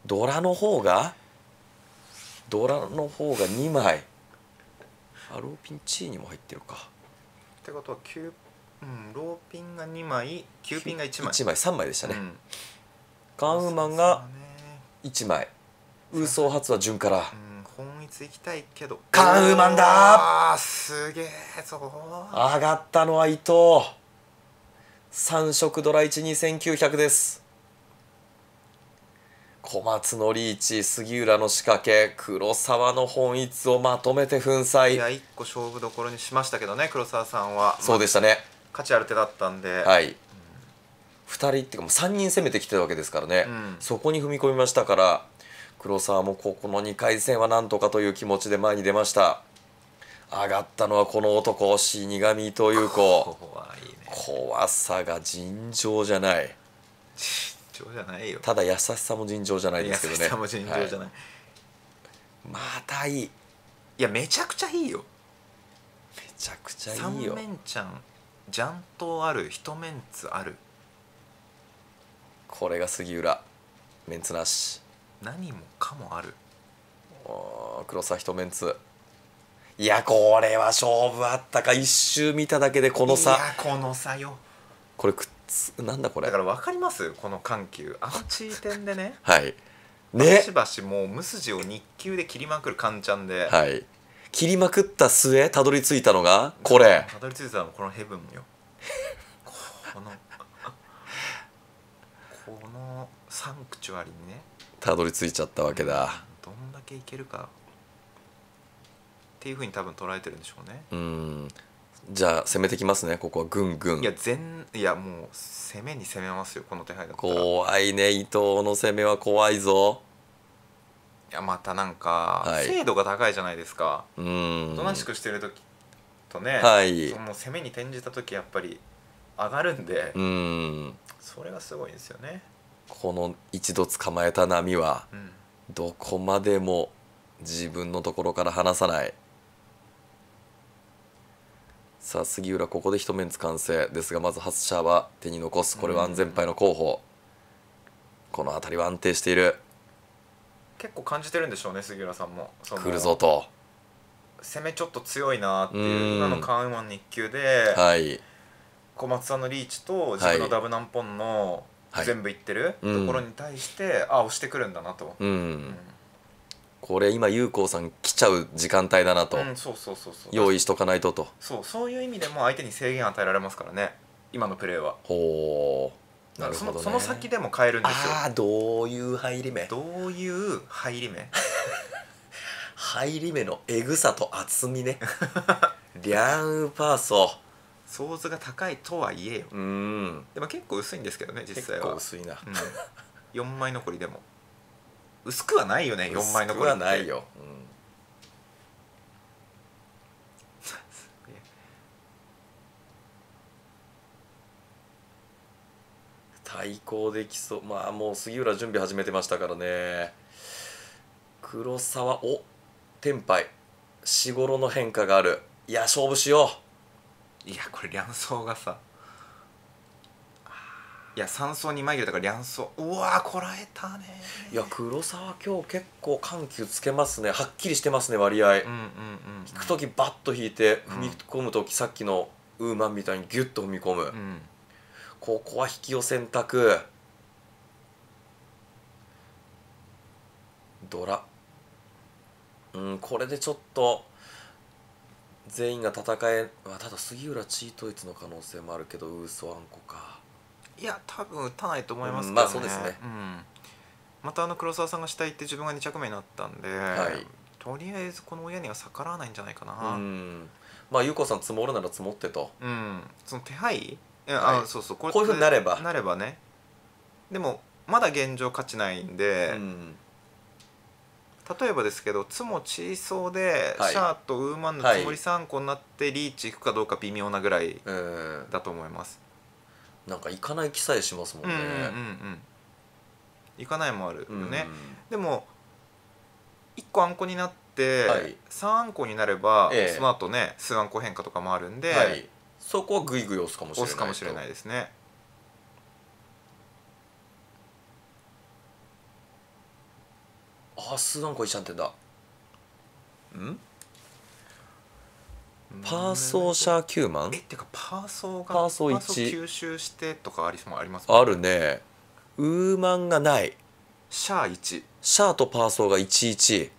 ドラの方がドラの方が2枚。あローピンチーにも入ってるか。ってことは9うんローピンが2枚9ピンが1枚。1枚3枚でしたね、うん。カンウーマンが1枚。ウーソー初は順から。うん本一行きたいけど。カンウーマンだあーすげえぞ上がったのは伊藤3色ドラ12900です。小松のリーチ杉浦の仕掛け黒沢の本一をまとめて粉い砕や一個勝負どころにしましたけどね黒沢さんは。そうでしたね。価値ある手だったんで、はい、2人っていうかもう3人攻めてきてるわけですからね、うん。そこに踏み込みましたから黒沢もここの2回戦はなんとかという気持ちで前に出ました。上がったのはこの男死神という子怖さが尋常じゃない。尋常じゃないよ。ただ優しさも尋常じゃないですけどね。優しさも尋常じゃない、はい。またいい。めい、やめちゃくちゃいいよ。ちゃくちゃい三いよ。面ちゃんジャントある一メンツある。これが杉浦。メンツなし。何もかもある。おー黒沢一メンツいやこれは勝負あったか。一周見ただけでこの差。いやこの差よ。これくっつなんだこれ。だから分かります？この緩急。あの地位点でね。はい。ね。しばしもう無筋を日給で切りまくるカンちゃんで、はい。切りまくった末たどり着いたのがこれ。たどり着いたのはこのヘブンよ。このこのサンクチュアリにね。たどり着いちゃったわけだ。どんだけいけるかっていうふうに多分捉えてるんでしょうね。うん。じゃあ攻めてきますねここはぐんぐん。いや全いやもう攻めに攻めますよこの手配だったら。い怖いね伊藤の攻めは怖いぞ。やまたなんか、はい。精度が高いじゃないですか。うん。おとなしくしてる時とね、はい。その攻めに転じた時やっぱり上がるんで、うん。それがすごいんですよね。この一度捕まえた波はうん。どこまでも自分のところから離さないさあ杉浦ここで一面つ完成ですがまず発射は手に残す。これは安全牌の候補。この辺りは安定している。結構感じてるんでしょうね杉浦さんも。来るぞと。攻めちょっと強いなっていううん。今のカンウマン日給で、はい。小松さんのリーチと自分のダブナンポンのはい。全部いってるうん。ところに対して、あ押してくるんだなと、うん、うんこれ今有効さん来ちゃう時間帯だなと、うんそうそうそうそう。用意しとかないとと。そうそういう意味でも相手に制限与えられますからね。今のプレーは。ほう。なるそほど、ね、のその先でも変えるんですよ。ああどういう入り目？どういう入り目？入り目のエグさと厚みね。リャンウパーソ想像が高いとはいえよ。うん。でも結構薄いんですけどね実結際は。構薄いな。うん、4枚残りでも薄くはないよね4枚残りないよ、対抗できそう。まあもう杉浦準備始めてましたからね。黒沢お天杯四五郎の変化がある。いや勝負しよいやこれ両層がさいや3層2枚切れだから両層うわーこらえたね。ういや黒沢今日結構緩急つけますね。はっきりしてますね割合、うんうんうん引く時バッと引いてうん踏み込む時、さっきのウーマンみたいにギュッと踏み込む、うん。ここは引きを選択ドラ。うんこれでちょっと全員が戦えまあただ杉浦チートイツの可能性もあるけどウーソアンコかいや多分打たないと思いますけどね、うんまあそうですね。うん。またあの黒沢さんが下行って自分が2着目になったんで、はい。とりあえずこの親には逆らわないんじゃないかな。うん。まあ優子さん積もるなら積もってと。うん、その手配？いやはい。あそうそう。ここういう風になれば。なればね。でもまだ現状勝ちないんで、うん。例えばですけどつもチーソーで、はい。シャーとウーマンのつもり3個になってリーチいくかどうか微妙なぐらいうん。だと思います、なんか行かない気さえしますもんね。うんうんうん。うん行かないもあるよね、うん。でも1個あんこになって、はい。3あんこになれば、ええ。その後ね数あんこ変化とかもあるんで、はい。そこはグイグイ押すかもしれない押すかもしれないとですね。あ数何個いっちゃってんだ。ん？パーソーシャー9万えってかパーソーがパーソー1吸収してとかありもありますあるね。ウーマンがない。シャー1シャーとパーソーが11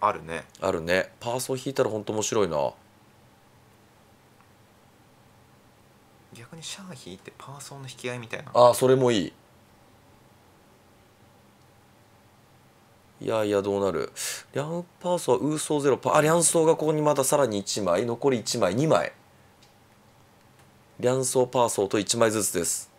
あるね。あるね。パーソー引いたらほんと面白いな。逆にシャー引いてパーソーの引き合いみたいな。あーそれもいいいやいやどうなる？リャンパーソはウーソーゼロパあリャンソーがここにまたさらに1枚。残り1枚2枚。リャンソーパーソーと1枚ずつです。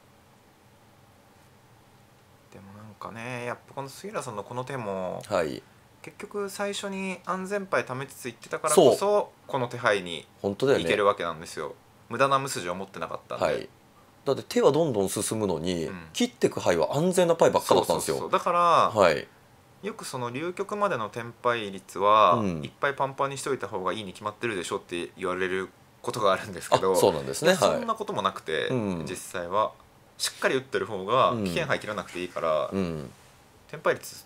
でもなんかねやっぱこの杉浦さんのこの手もはい。結局最初に安全牌貯めつつ言ってたからこそこの手配に本当だよね。いけるわけなんですよ。無駄な無筋を持ってなかったんで、はい。だって手はどんどん進むのに、うん。切ってく牌は安全な牌ばっかだったんですよ。だから、はいよくその流局までの転敗率は、うん。いっぱいパンパンにしといた方がいいに決まってるでしょって言われることがあるんですけあどそうなんですね。そはい。んなこともなくて、うん。実際はしっかり打ってる方がうん。危険牌切らなくていいから、うん。転敗率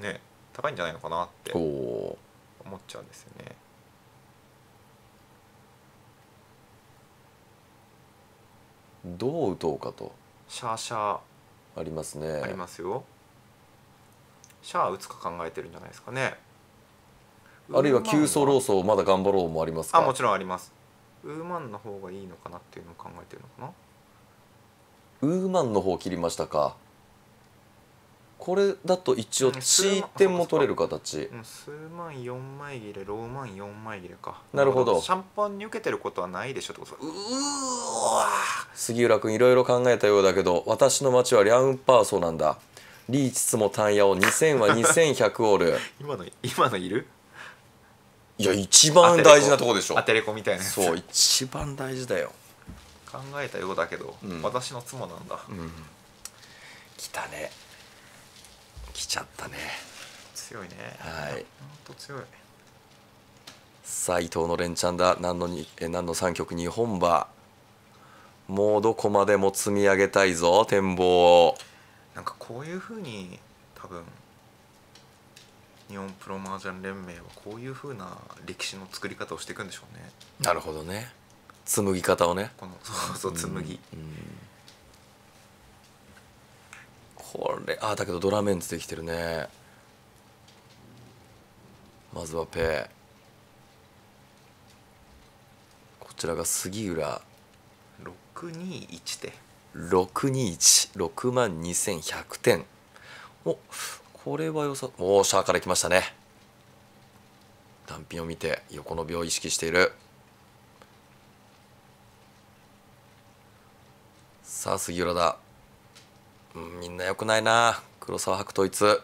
ね高いんじゃないのかなって思っちゃうんですよね。どう打とうかと。シャーシャありますね。ーありますよ。シャー打つか考えてるんじゃないですかね。あるいは急走ロースソまだ頑張ろうもありますか？あもちろんあります。ウーマンの方がいいのかなっていうのを考えてるのかな？ウーマンの方切りましたか？これだと一応うん数万 C 点も取れる形。うん、数万4枚切れローマン4枚切れか。なるほど。シャンパンに受けてることはないでしょってことう杉浦君いろいろ考えたようだけど私の町はリャンパーソなんだリーチツも単ヤを2000は2100オール。今の今のいる？いや一番大事なとこでしょ。アテレコみたいなそう一番大事だよ。考えたようだけど、うん。私の妻なんだ、うん。来たね。来ちゃったね。強いね。はい。ほんと強い。斎藤の連チャンだ。何のにえ何の3曲？2本馬。もうどこまでも積み上げたいぞ展望をなんかこういうふうに多分日本プロマージャン連盟はこういうふうな歴史の作り方をしていくんでしょうね。なるほどね。紡ぎ方をね。このそうそう紡ぎ、これあだけどドラメンツできてるね。まずはペこちらが杉浦。621で621万2100点。おこれは良さおおシャーから来ましたね。単品を見て横の秒を意識している。さあ杉浦だ、うん、みんな良くないな。黒沢白統一ん。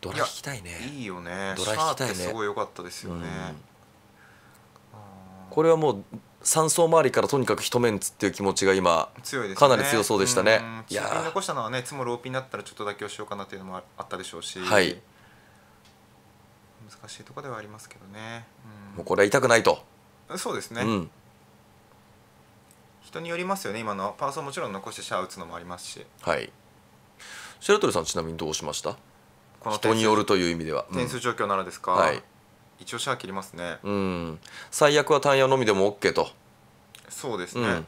ドラ引きたいね。いいよね。ドラ引きたいね。シャーってすごい良かったですよね、これはもう3層周りからとにかく一面つっていう気持ちが今ね。かなり強そうでしたね。うん。いや残したのはねつもローピンだったらちょっと妥協しようかなっていうのもああったでしょうしはい。難しいところではありますけどね、うん。もうこれは痛くないと、そうですね、うん。人によりますよね今の。パーソンもちろん残してシャア打つのもありますし。はい。白鳥さんちなみにどうしました？この人によるという意味では、点数状況ならですか、うんはい一応シャア切りますね。うん。最悪は単ヤのみでも OK と、そうですね、うん。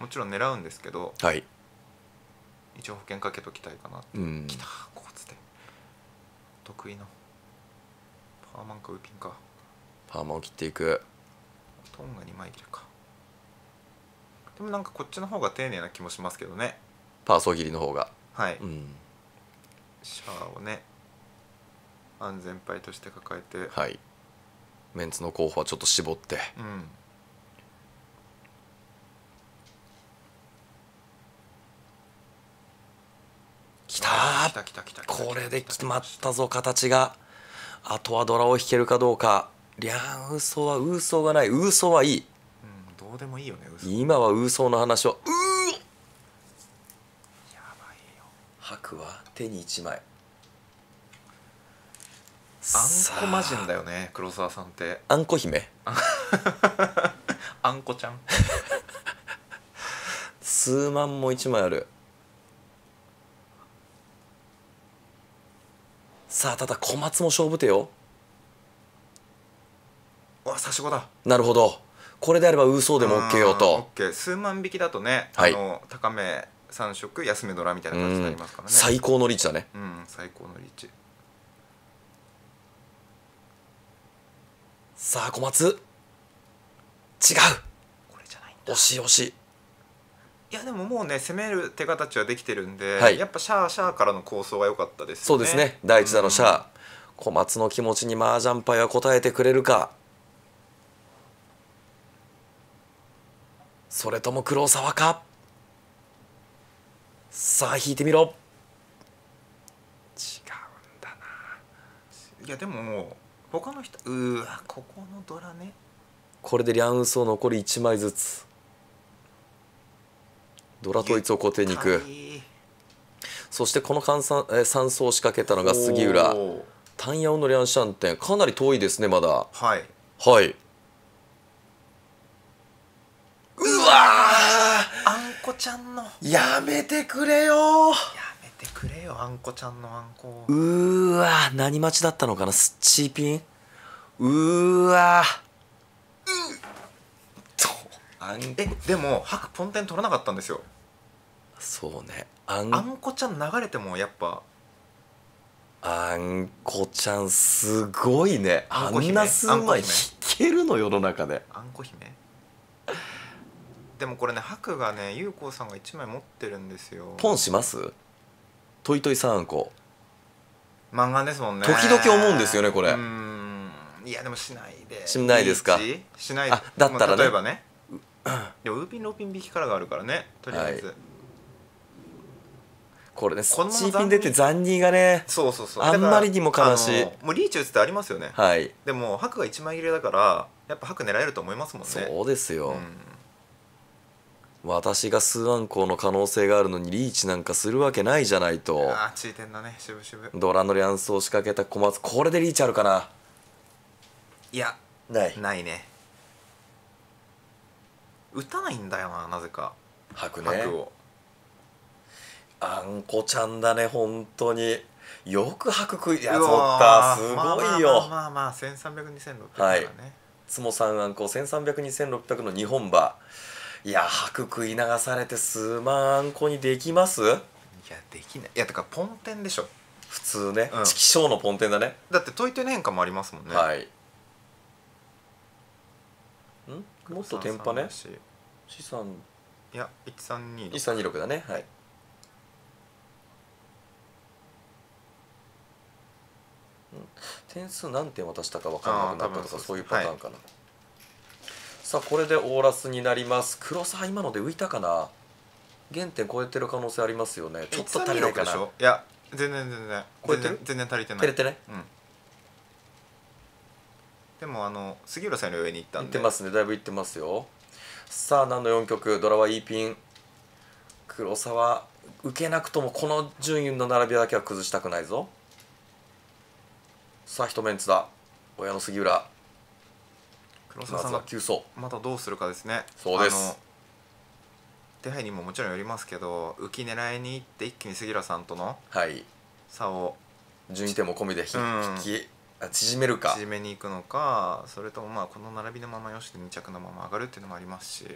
もちろん狙うんですけどはい、一応保険かけときたいかなうん、きたこうつって。得意の。パーマンかウーピンか。パーマを切っていく。トンが2枚切るか。でもなんかこっちの方が丁寧な気もしますけどね。パーソー切りの方が、はい、うん、シャアをね安全牌として抱えて。はい。メンツの候補はちょっと絞って。うん。きたあーた来た来た来たこれで決まったぞ形が。あとはドラを引けるかどうか。リャンウーソーはウーソーがない。ウーソーはいい。うんどうでもいいよね嘘。今はウーソーの話はうーやばいよ。白は手に1枚あんこ魔人だよね黒沢さんって。あんこ姫？あんこちゃん。数万も1枚ある。さあただ小松も勝負手よ。うわ差し子だ。なるほど。これであればウーソーでも OK よオッとケー。数万引きだとね、はい。あの高め3色安めドラみたいな感じになりますからね。最高のリーチだね。うん最高のリーチさあ小松。違う。これじゃないんだ。惜しい惜しい。いやでももうね攻める手形はできてるんで、はい。やっぱシャーシャーからの構想が良かったですよね。そうですね。第一打のシャア、小松の気持ちに麻雀牌は応えてくれるか。それとも黒沢か。さあ引いてみろ。違うんだな。いやでももう他の人うーわここのドラね。これでリャンウソー残り1枚ずつ。ドラ統一を固定に行く。はいそしてこの換算えー三層を仕掛けたのが杉浦。おー。単ヤオのリャンシャンテン。かなり遠いですねまだ。はい。はい。うわあんこちゃんの。やめてくれよめてくれよあんこちゃんのあんこうーわー何待ちだったのかなスッチーピン？うーわ。ーうとあんえでも白ポンテン取らなかったんですよ。そうね。あんあんこちゃん流れてもやっぱ。あんこちゃんすごいね。ああんな数枚引けるの世の中で。あんこ姫。でもこれね白がね優子さんが1枚持ってるんですよ。ポンします？トイトイさんこ漫画ですもんね。時々思うんですよねこれ。うーん。いやでもしないで。しないですか？リーチ？しない。あだったらね。まあ例えばね。いやウーピンローピン引きからがあるからねとりあえず、はい。これねスこのチーピン出て残忍がねそうそうそう。あんまりにも悲しい。もうリーチ打つってありますよね。はい。でも白が1枚切れだからやっぱ白狙えると思いますもんね。そうですよ、うん私が数アンコウの可能性があるのにリーチなんかするわけないじゃないと。ああチーテンだね。渋々。ドラのリャンスを仕掛けた小松。これでリーチあるかな？いや。ない。ないね。打たないんだよななぜか。白ね。白を。あんこちゃんだね本当に。よく白食い。やうつおったすまあまあごいよまあまあまあ13002600はいだからね、つもさんあんこ13002600の2本馬いや白食い流されて数万こにできます？いやできない。いやだからポンテンでしょ。普通ね、うん。チキショーのポンテンだね。だってトイトイの変化もありますもんね。はい。ん？もっとテンパね？3-3だし資産。いや132 1326だね。はい。うん。点数何点渡したか分からなくなったあー多分とかそうそういうパターンかな、さあこれでオーラスになります。黒沢今ので浮いたかな？原点超えてる可能性ありますよね。ちょっと足りないか136でしなょいや全然全然超えてる？全然足りてない。照れてねうん。でもあの杉浦さんより上に行ったんで。いってますね。だいぶいってますよ。さあ何の4曲？ドラは E ピン。黒沢受けなくともこの順位の並びだけは崩したくないぞ。さあ一メンツだ。親の杉浦黒沢さんがは急走。またどうするかですね。そうです。手配にももちろんよりますけど浮き狙いに行って一気に杉浦さんとのはい。差を順位点も込みで引きあ縮めるか。縮めに行くのかそれともまあこの並びのままよしで2着のまま上がるっていうのもありますし。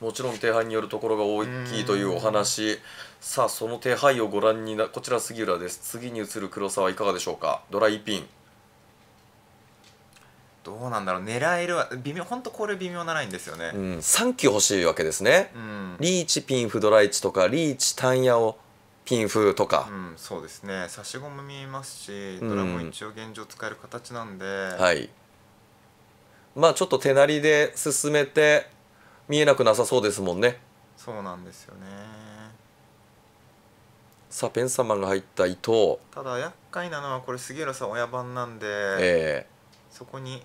もちろん手配によるところが大きいというお話。さあその手配をご覧になこちら杉浦です。次に移る黒沢いかがでしょうか？ドラ E ピンどうなんだろう。狙えるは微妙本当これ微妙なラインですよね。うん。3球欲しいわけですね。うん、リーチピンフドライチとかリーチタンヤオピンフとか。う、ん、そうですね。差しゴム見えますしうん。ドラも一応現状使える形なんで、はい。まあちょっと手なりで進めて見えなくなさそうですもんね。そうなんですよね。さあペンサマンが入った伊藤。ただ厄介なのはこれ杉浦さん親番なんで、えそこに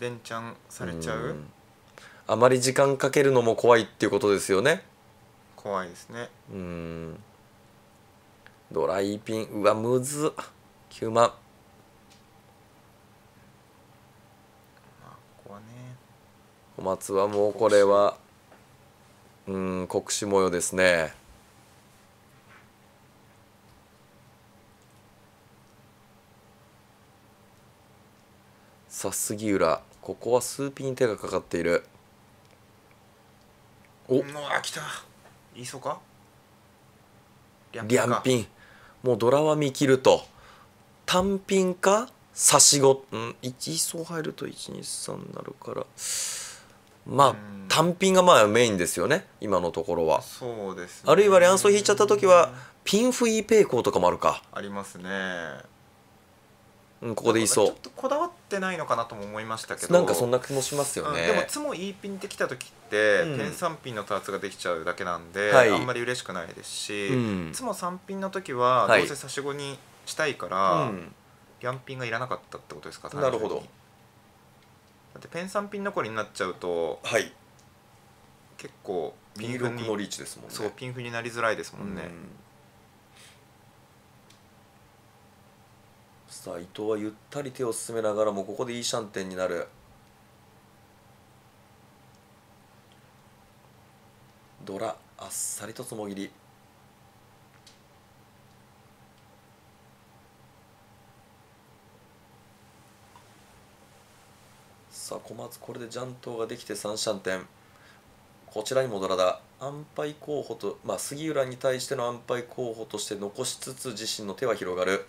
連チャンえされちゃう、あまり時間かけるのも怖いっていうことですよね。怖いですね。うん。ドライピンうわむずっ。9万まあここはね。小松はもうこれはうん国士模様ですねさあ杉浦ここは数ピン手がかかっている。お。うわ来た。いいそうか？リリャンピン。もうドラは見切ると。単品か？差し子。うん1層入ると123になるから。まあうん。単品がまあメインですよね。今のところは。そうです、ね、あるいは両ソ引いちゃった時はピンフイーペイコーとかもあるか、ありますねうん、ここでいいそう。ちょっとこだわってないのかなとも思いましたけど。なんかそんな気もしますようんね、でもツモ E ピンってきた時って、うん。ペン3ピンのターツができちゃうだけなんで、はい。あんまり嬉しくないですし、うん。ツモ3ピンの時ははい。どうせ差し子にしたいから、うん。リャンピンがいらなかったってことですかなるほど。だってペン3ピン残りになっちゃうとはい。結構ピン B6 フにのリーチですもんね。そうピンフになりづらいですもんね、うんさあ伊藤はゆったり手を進めながらもここでいいシャンテンになる。ドラあっさりとつもぎり。さあ小松これでジャントができて3シャンテン。こちらにもドラだ。安牌候補と、まあ、杉浦に対しての安牌候補として残しつつ自身の手は広がる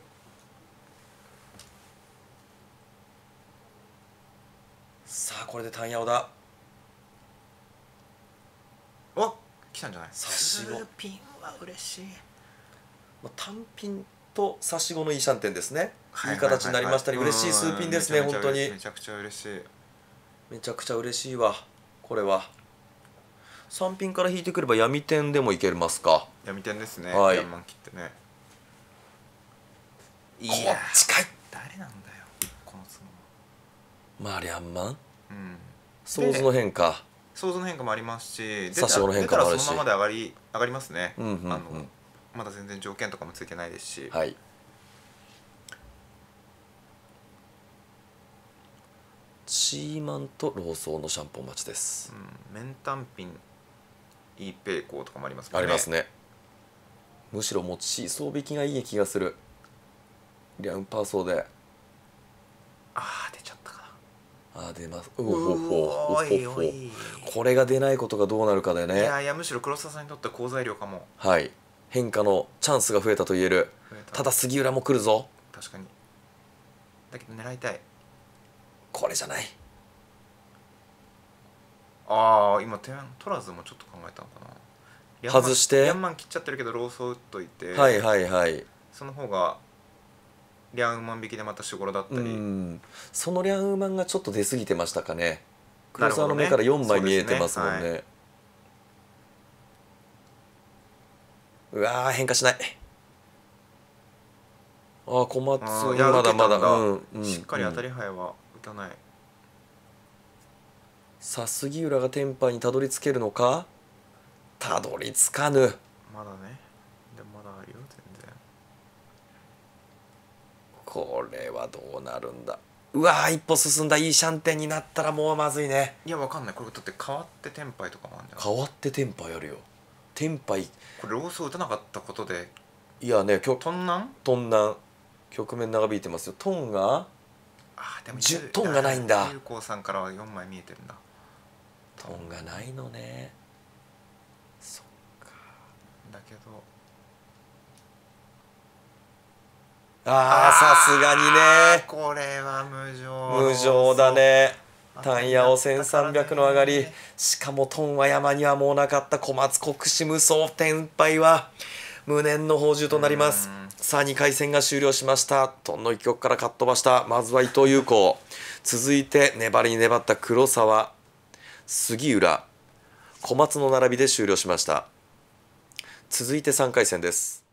さあこれで単ヤオだ。お来たんじゃない？差し子ピンは嬉しい。まあ単品と差し子のいいシャンテンですね、いいはいはいはい。はい形になりましたね嬉しい数ピンですね本当に。めちゃくちゃ嬉しい。めちゃくちゃ嬉しいわこれは。3ピンから引いてくれば闇点でもいけますか。闇点ですね、はい。ヤンマン切ってね。いやちかい。誰なんだよこのツモまあリャンマンうん想像の変化。想像の変化もありますし出たの変化もあるし。そのままで上がり上がりますね、うんうんうんあのまだ全然条件とかもついてないですし、はい。チーマンとローソーのシャンポン待ちです、うん、メンタンピンイーペイコーとかもありますもんありますね。むしろ持ち装引きがいい気がする。リャンパーソーで。あああー出ます。なうほほうほおいほほおいこれが出ないことがどうなるかだよいねやいやむしろ黒沢さんにとっては好材料かも。はい。変化のチャンスが増えたと言える。た。だ杉浦も来るぞ。確かに。だけど狙いたい。これじゃない。ああ今点取らずもちょっと考えたのかな。外して。ヤンマン切っちゃってるけどローソー打っといて、はいはいはい。その方がリャンウマン引きでまた守護だったうり、ん。そのリャンウーマンがちょっと出過ぎてましたかね。黒沢の目から4枚見えてますもんそうですね。うわー変化しない。あー小松まだまだ。うんうんしっかり当たりり牌は打たない、さあ杉浦がテンパーにたどり着けるのか。たどり着かぬ。まだねでもまだあるよ全然これはどうなるんだ。うわー一歩進んだ。いいシャンテンになったらもうまずいね。いやわかんない。これだって変わってテンパイとかもあるんじゃない？変わってテンパーやるよ。テンパイ。これローソー打たなかったことで。いやねきょトンナントンナン局面長引いてますよ。トンがあーでもじゅトンがないんだ。有効さんからは4枚見えてるんだ。トンがないのねそっかだけどあーさすがにね。これは無情無情だね。タンヤオ1300の上がり。しかもトンは山にはもうなかった小松国士無双天敗は無念の宝珠となります。うん。さあ2回戦が終了しました。トンの一曲からかっ飛ばしたまずは伊藤優子。続いて粘りに粘った黒沢杉浦。小松の並びで終了しました。続いて3回戦です